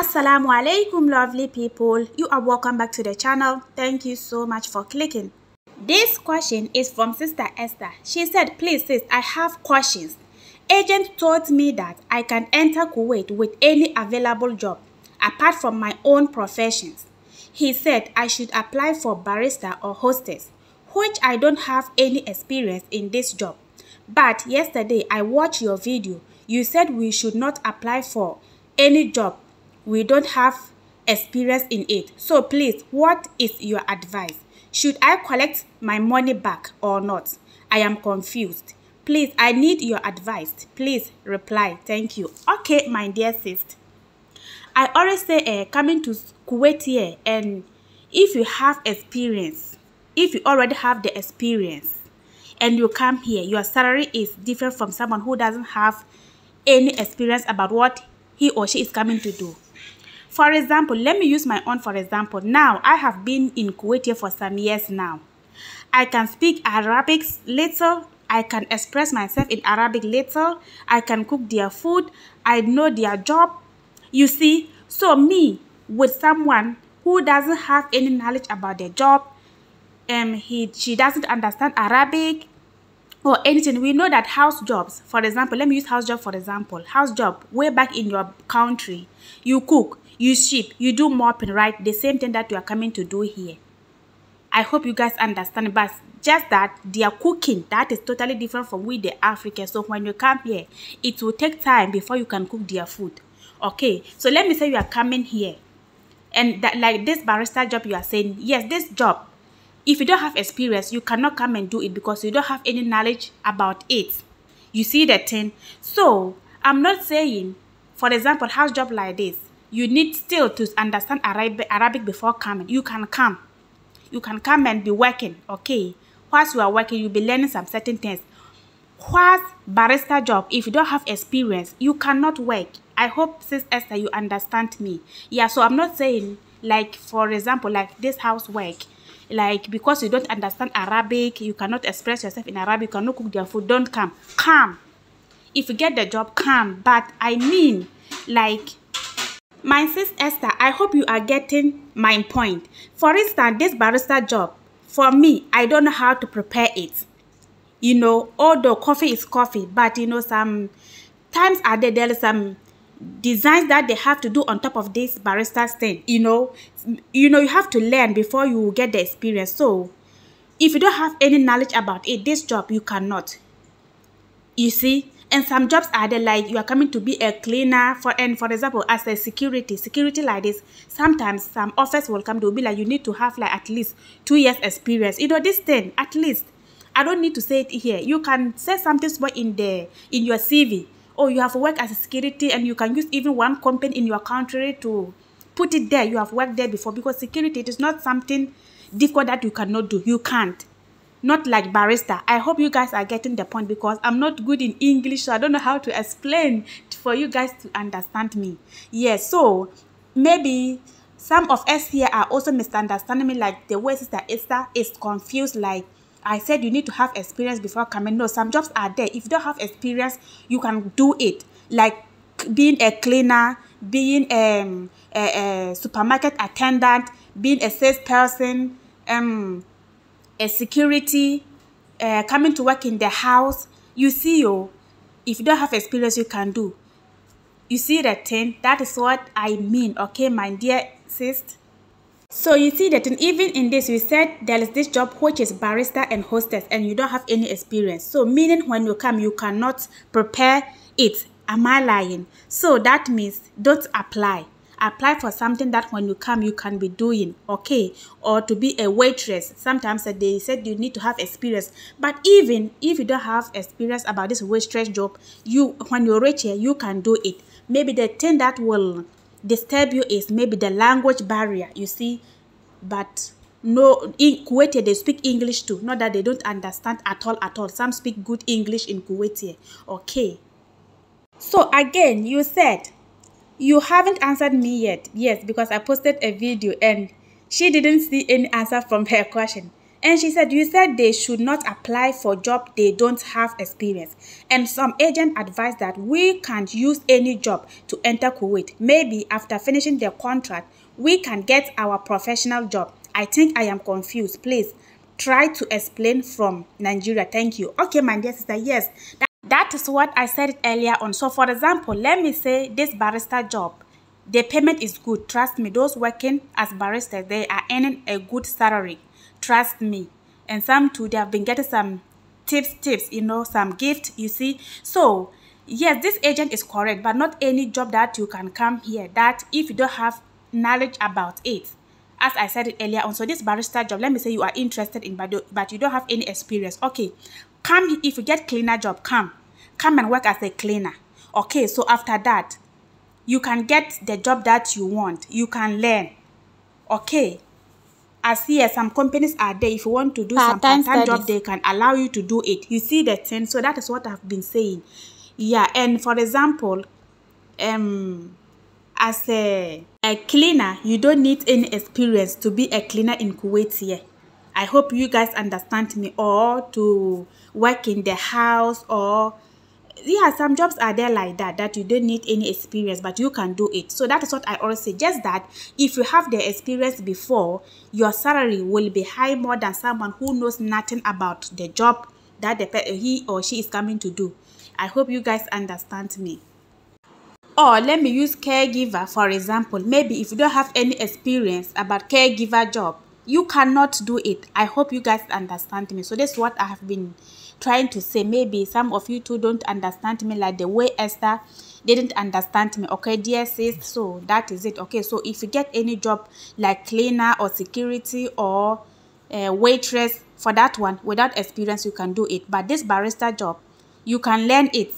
Assalamu alaikum lovely people. You are welcome back to the channel. Thank you so much for clicking. This question is from Sister Esther. She said, please sis, I have questions. Agent told me that I can enter Kuwait with any available job apart from my own professions. He said I should apply for barrister or hostess, which I don't have any experience in this job. But yesterday I watched your video. You said we should not apply for any job we don't have experience in it. So please, what is your advice? Should I collect my money back or not? I am confused. Please, I need your advice. Please reply. Thank you. Okay, my dear sister. I always say uh, coming to Kuwait here and if you have experience, if you already have the experience and you come here, your salary is different from someone who doesn't have any experience about what he or she is coming to do. For example, let me use my own for example. Now, I have been in Kuwait here for some years now. I can speak Arabic little. I can express myself in Arabic little. I can cook their food. I know their job. You see, so me with someone who doesn't have any knowledge about their job, um, he she doesn't understand Arabic or anything. We know that house jobs, for example, let me use house job for example. House job, way back in your country, you cook, you sweep, you do mopping, right? The same thing that you are coming to do here. I hope you guys understand, but just that they are cooking, that is totally different from we the Africans. So when you come here, it will take time before you can cook their food. Okay, so let me say you are coming here, and that like this barista job you are saying, yes, this job, if you don't have experience, you cannot come and do it because you don't have any knowledge about it. You see that thing? So I'm not saying, for example, house job like this, you need still to understand Arabic, before coming. You can come. You can come and be working, okay? Whilst you are working, you'll be learning some certain things. Whilst barista job, if you don't have experience, you cannot work. I hope, Sis Esther, you understand me. Yeah, so I'm not saying, like, for example, like this housework, like, because you don't understand Arabic, you cannot express yourself in Arabic, you cannot cook their food, don't come. Come. If you get the job, come. But I mean, like, my sis Esther, I hope you are getting my point. For instance, this barista job, for me, I don't know how to prepare it. You know, although coffee is coffee, but you know, some times are there, there is some designs that they have to do on top of this barista thing. You know, you know, you have to learn before you get the experience. So, if you don't have any knowledge about it, this job you cannot. You see, and some jobs are there like you are coming to be a cleaner for and for example as a security security like this sometimes some office will come to be like you need to have like at least two years experience. You know this thing at least. I don't need to say it here. You can say something small in the in your cv or oh, you have worked as a security and you can use even one company in your country to put it there. You have worked there before because security it is not something difficult that you cannot do. You can't not like barista. I hope you guys are getting the point because I'm not good in English, so I don't know how to explain for you guys to understand me. Yes, so maybe some of us here are also misunderstanding me like the way Sister Esther is confused like I said you need to have experience before coming. No, some jobs are there. If you don't have experience, you can do it. Like being a cleaner, being um, a, a supermarket attendant, being a salesperson, um, a security, uh, coming to work in the house. You see, yo, if you don't have experience, you can do. You see that thing? That is what I mean, okay, my dear sister. So you see that even in this, we said there is this job which is barista and hostess and you don't have any experience. So meaning when you come, you cannot prepare it. Am I lying? So that means don't apply apply for something that when you come you can be doing okay? Or to be a waitress. Sometimes uh, they said you need to have experience. But even if you don't have experience about this waitress job you when you reach here you can do it. Maybe the thing that will disturb you is maybe the language barrier you see? But no in kuwait they speak english too. Not that they don't understand at all at all. Some speak good english in kuwait okay? So again you said you haven't answered me yet. Yes, because I posted a video and she didn't see any answer from her question. And she said, you said they should not apply for job they don't have experience. And some agent advised that we can't use any job to enter Kuwait. Maybe after finishing the contract, we can get our professional job. I think I am confused. Please try to explain from Nigeria. Thank you. Okay, my dear sister, yes. That, is what I said earlier on. So for example, let me say this barrister job the payment is good. Trust me those working as baristas they are earning a good salary. Trust me. And some too they have been getting some tips tips you know some gift you see. So yes this agent is correct but not any job that you can come here that if you don't have knowledge about it as i said it earlier on so this barrister job let me say you are interested in but, but you don't have any experience. Okay come if you get cleaner job come. Come and work as a cleaner. Okay so after that you can get the job that you want. You can learn. Okay as here some companies are there. If you want to do part some part-time job they can allow you to do it. You see the thing? So that is what i've been saying. Yeah and for example um as a a cleaner you don't need any experience to be a cleaner in kuwait here. I hope you guys understand me or to work in the house or yeah some jobs are there like that that you don't need any experience but you can do it. So that is what i always suggest that if you have the experience before your salary will be high more than someone who knows nothing about the job that the, he or she is coming to do. I hope you guys understand me or let me use caregiver for example. Maybe if you don't have any experience about caregiver job you cannot do it. I hope you guys understand me. So that's what i have been trying to say. Maybe some of you too don't understand me like the way esther didn't understand me. Okay dear sis so that is it. Okay so if you get any job like cleaner or security or uh, waitress for that one without experience you can do it. But this barrister job you can learn it.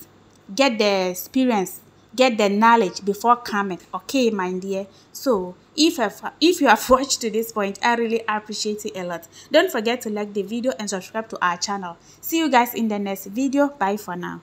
Get the experience get the knowledge before coming. Okay my dear. So if if you have watched to this point i really appreciate it a lot. Don't forget to like the video and subscribe to our channel. See you guys in the next video. Bye for now